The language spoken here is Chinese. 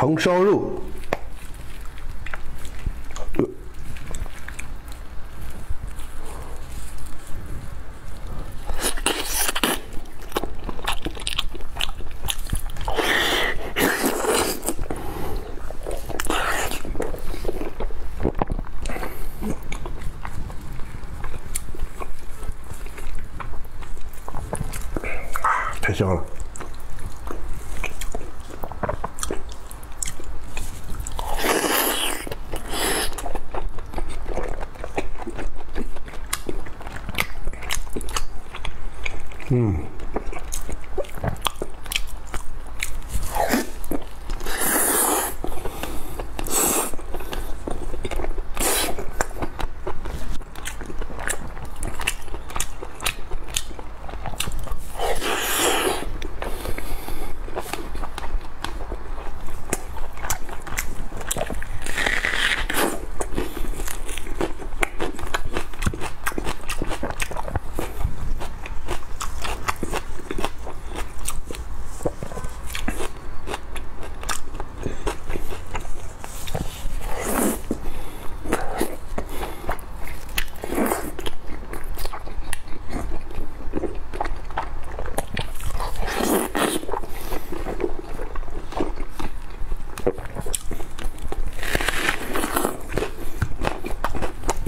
红烧肉，太香了。Hmm.